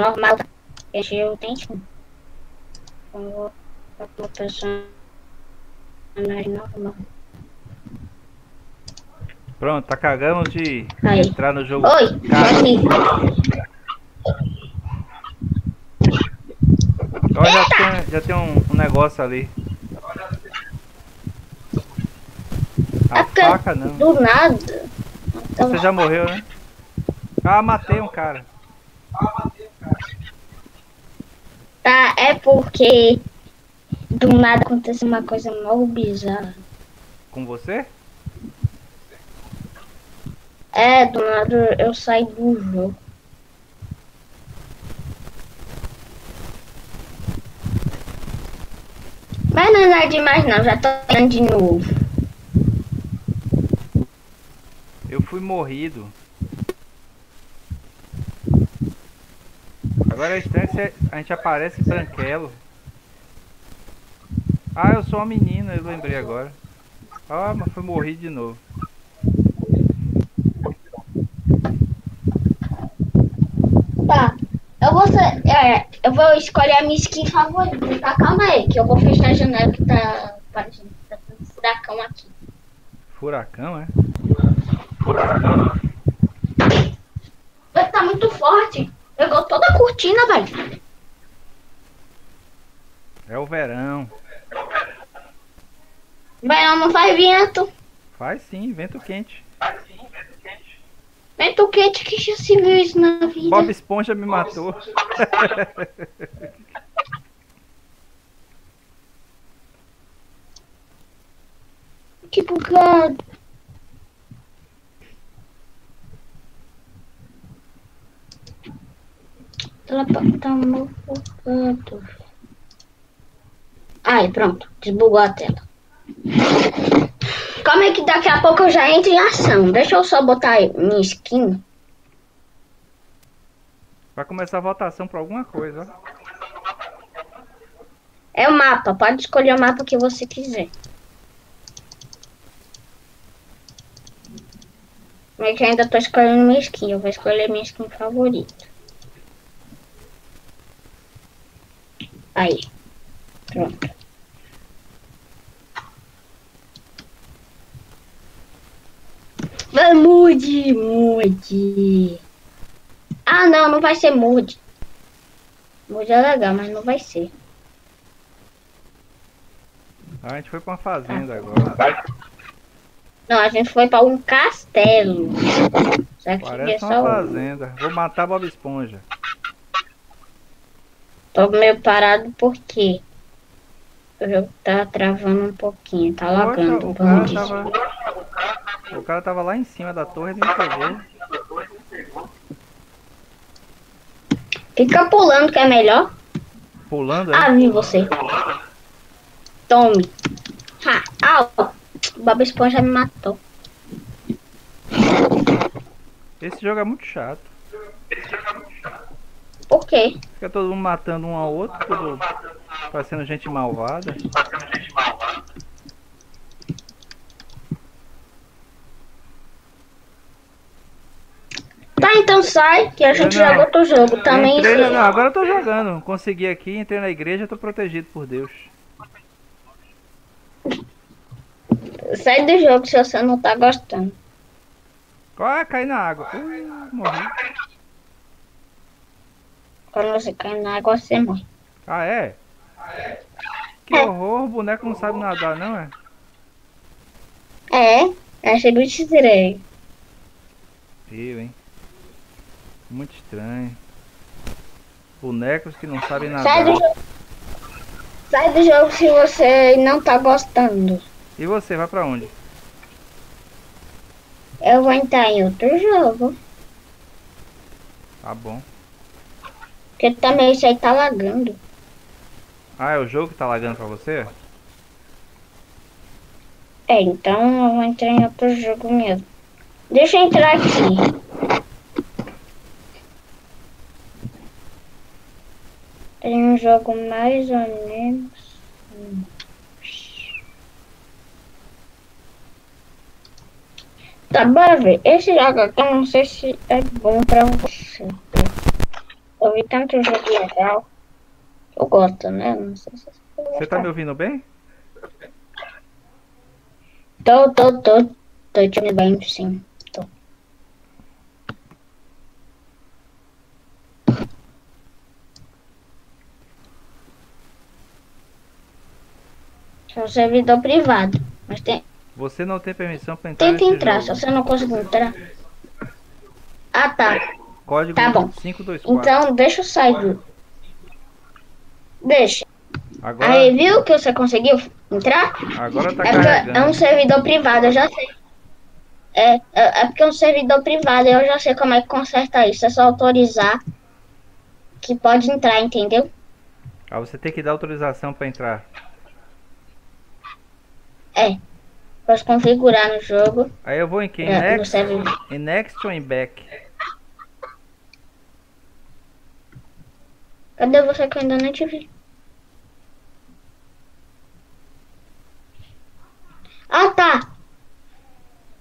normal. Esse eu tenho. Eu vou pra personagem normal. Pronto, tá cagando de Aí. entrar no jogo. Oi, Cara, ó, já tem, já tem um, um negócio ali. A É faca não. Do nada. Então, Você já morreu, né? Ah, matei um cara. Tá, é porque do nada aconteceu uma coisa mal bizarra. Com você? É, do nada eu saí do jogo. Mas não é demais não, já tô indo de novo. Eu fui morrido. Agora é estranho que você- a gente aparece branquelo. Ah, eu sou uma menina, eu lembrei agora. Ah, mas fui morrido de novo. Tá, eu vou, ser- é, eu vou escolher a minha skin favorita, tá? Calma aí, que eu vou fechar a janela que tá parecendo tá tendo furacão aqui. Furacão, é? Ele tá muito forte. Pegou toda a cortina, velho. É o verão. Verão não faz vento. Faz sim, vento quente. Vento quente que já se viu isso na vida. Bob Esponja me matou. Que bugado. Ela tá tá muito bugado. Aí, pronto. Desbugou a tela. Calma aí que daqui a pouco eu já entro em ação. Deixa eu só botar minha skin. Vai começar a votação pra alguma coisa. É o mapa. Pode escolher o mapa que você quiser. Mas eu ainda tô escolhendo minha skin. Eu vou escolher minha skin favorita. Aí. Pronto. Vai, mude, mude. Ah, não, não vai ser mude. Mude é legal, mas não vai ser. Ah, a gente foi pra uma fazenda agora. Não, a gente foi pra um castelo. Só que é Parece só uma um. fazenda. Vou matar Bob Esponja. Tô meio parado porque o jogo tá travando um pouquinho, tá lagando. O cara tava. O cara tava lá em cima da torre e me pegou. Fica pulando que é melhor. Pulando Ah, aí. vi você. Tome. Ha, au. O Bob Esponja me matou. Esse jogo é muito chato. Por quê? Fica todo mundo matando um ao outro, tudo parecendo gente malvada. Tá, então sai, que a gente Não, não. joga outro jogo também. entrei. Não, agora eu tô jogando. Consegui aqui, entrei na igreja, tô protegido por Deus. Sai do jogo se você não tá gostando. Ah, cai na água. Ui, morri. Quando você cai na água, você morre. Ah, é? Que É. horror, o boneco não sabe nadar, não é? É, achei muito estranho. Eu, hein? Muito estranho. Bonecos que não sabem Sai do nadar. jogo. Sai do jogo se você não tá gostando. E você, vai pra onde? Eu vou entrar em outro jogo. Tá bom. Porque também isso aí tá lagando. Ah, é o jogo que tá lagando pra você? É, então eu vou entrar em outro jogo mesmo. Deixa eu entrar aqui. Tem um jogo mais ou menos. Tá, bora ver. Esse jogo aqui eu não sei se é bom pra você. Eu vi tanto jogo legal. Eu gosto, né? Não sei se Você tá me ouvindo bem? Tô, tô, tô. Tô te ouvindo bem, sim. Tô. É um servidor privado. Mas tem. Você não tem permissão pra entrar Tenta entrar, se jogo. você não conseguir entrar. Ah, tá. Código Tá bom. 524. Então, deixa sair do. Deixa. Agora, Aí, viu que você conseguiu entrar? agora tá É porque é um carregando. servidor privado, eu já sei. É, é, é porque é um servidor privado, eu já sei como é que conserta isso. É só autorizar que pode entrar, entendeu? Ah, você tem que dar autorização pra entrar. É. Posso configurar no jogo. Aí eu vou em quem? É, Next? Em next ou em back? Cadê você que eu ainda não te vi? Ah, tá.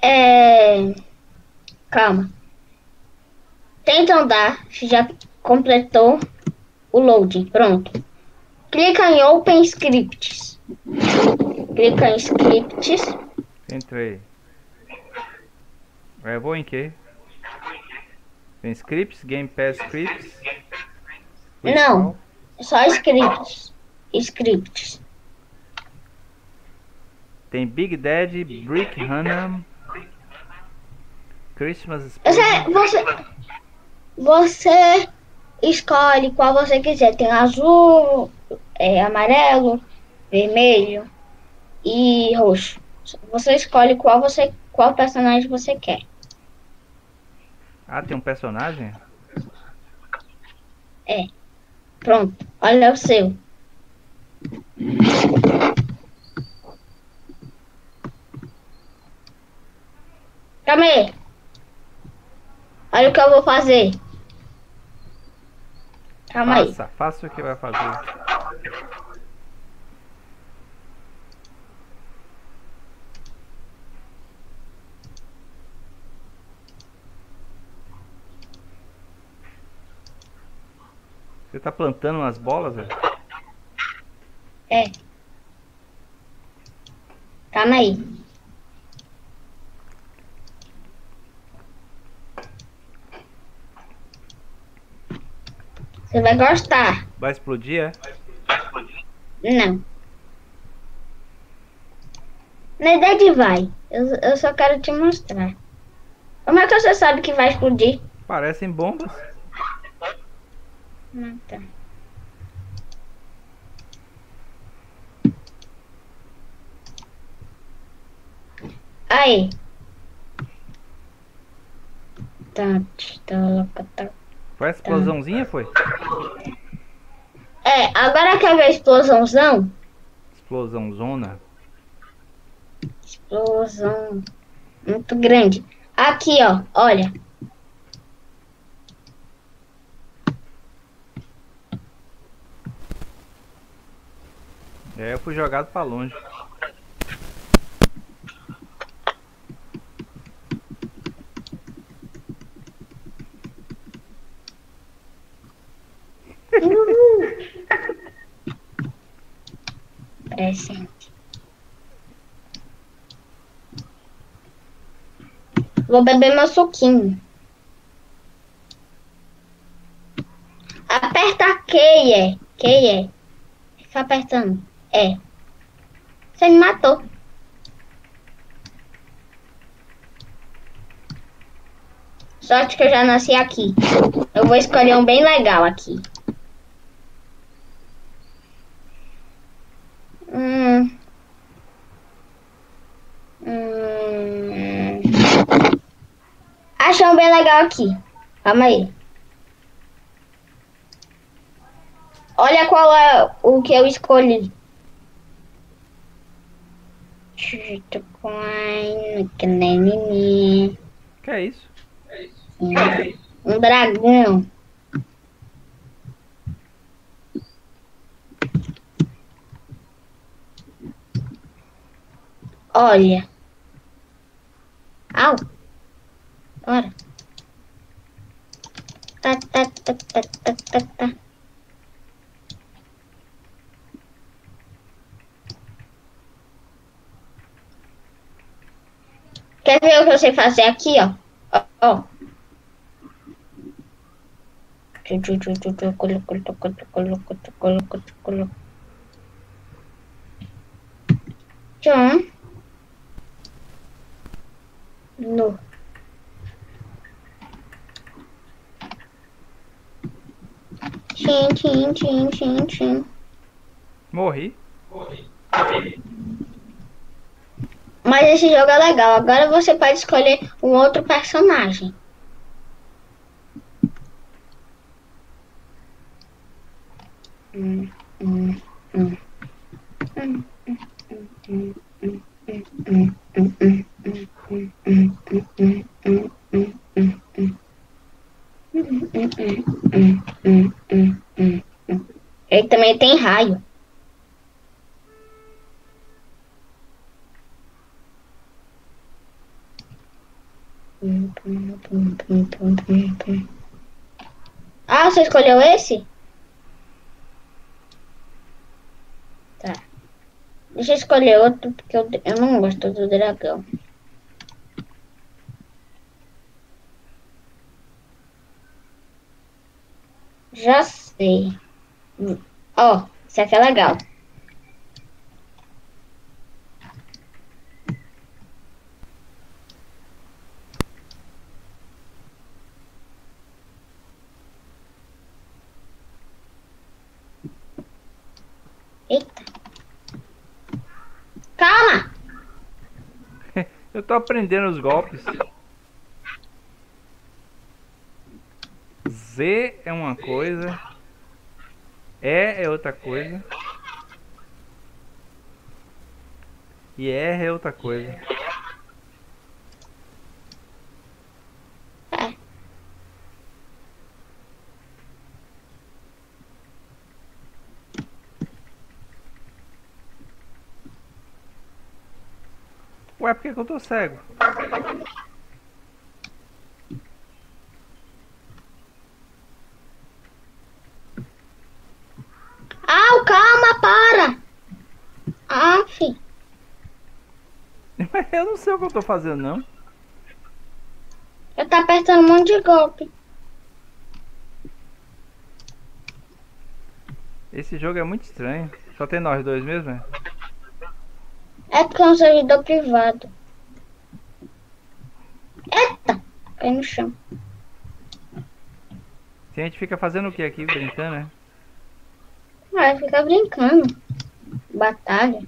É. Calma. Tenta andar, já completou o loading. Pronto. Clica em Open Scripts. Clica em Scripts. Entrei. Aí eu vou em quê? Tem scripts, Game Pass scripts. Não. Só scripts. Scripts. Tem Big Daddy, Brick Hanham, Christmas Você, você, você escolhe qual você quiser. Tem azul, é, amarelo, vermelho e roxo. Você escolhe qual você, qual personagem você quer. Ah, tem um personagem? Pronto, olha o seu. Calma aí. Olha o que eu vou fazer. Calma aí. Faça, faça o que vai fazer. Você tá plantando umas bolas, velho? É. Calma aí. Você vai gostar. Vai explodir, é? Não. Na verdade vai. Eu, eu só quero te mostrar. Como é que você sabe que vai explodir? Parecem bombas. Ah, tá. Aí. Tá, tá, tá, tá. Foi essa explosãozinha, foi? É, agora quer ver a explosãozão? Explosão zona. Explosão muito grande. Aqui, ó, olha. É, eu fui jogado pra longe. Presente. Vou beber meu suquinho. Aperta Q, é. Q. Fica apertando. É. Você me matou. Sorte que eu já nasci aqui. Eu vou escolher um bem legal aqui. Hum. Hum. Achei um bem legal aqui. Calma aí. Olha qual é o que eu escolhi. Shitcoin, que nem neném. Que é isso? Um dragão. Olha. Au. Bora. Tá, tá, tá, tá, tá, tá, tá. Quer ver o que eu sei fazer aqui, ó? Ó. ó. John. No. Tchim, tchim, tchim, tchim, tchim. Morri. Morri. Mas esse jogo é legal. Agora você pode escolher um outro personagem. Hum, hum, hum. Hum, hum, hum, hum, você escolheu esse? Tá. Deixa eu escolher outro, porque eu, eu não gosto do dragão. Já sei. Ó, isso aqui é legal. Eita. Calma! Eu tô aprendendo os golpes. Z é uma coisa. E é outra coisa. E R é outra coisa. Ué, por que, que eu tô cego? Au, calma, para! Ah, filho. Eu não sei o que eu tô fazendo, não. Eu tá apertando um monte de golpe. Esse jogo é muito estranho. Só tem nós dois mesmo, é? É porque é um servidor privado. Eita! Cai no chão. A gente fica fazendo o que aqui, brincando, né? Vai ficar brincando. Batalha.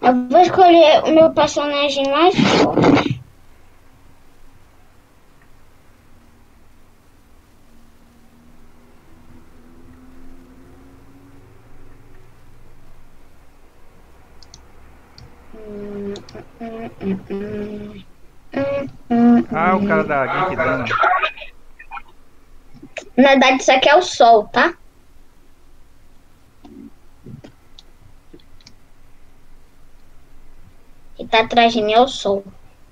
Eu vou escolher o meu personagem mais forte. Hum, hum, hum, hum. Hum, hum, Ah, o hum. cara da Genkidama. Na verdade, isso aqui é o sol, tá? E tá atrás de mim é o sol.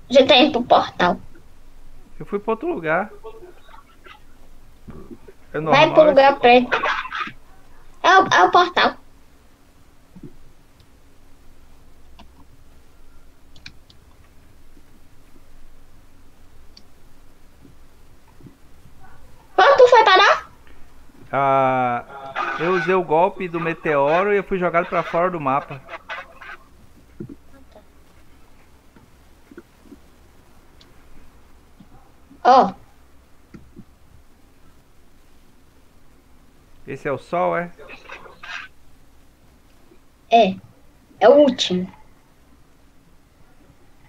Já tá indo pro portal. Eu fui pra outro lugar. É normal. Vai pro lugar preto. É o, é o portal. Onde tu foi parar? Ah, eu usei o golpe do meteoro e eu fui jogado pra fora do mapa. Ó, Esse é o sol, é? é. É o último.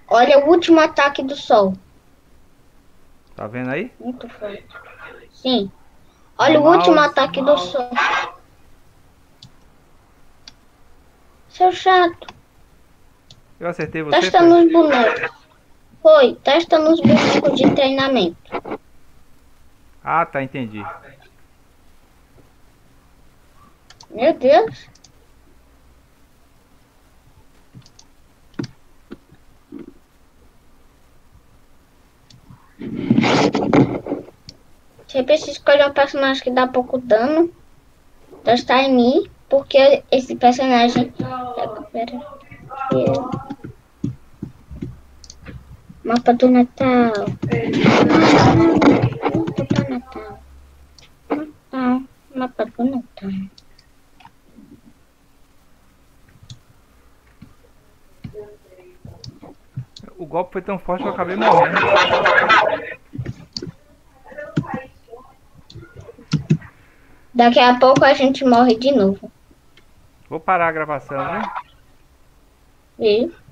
Olha o último ataque do sol. Tá vendo aí? Muito forte. Sim. Olha o último ataque do sol. Seu chato. Eu acertei você. Testa foi? nos bonecos. Foi, testa nos bonecos de treinamento. Ah, tá, entendi. Meu Deus. Você precisa escolher um personagem que dá pouco dano. Testar em mim, porque esse personagem. Pera. Mapa do Natal. Mapa do Natal. Natal. Mapa do Natal. O golpe foi tão forte que eu acabei morrendo. Daqui a pouco a gente morre de novo. Vou parar a gravação, viu? Viu?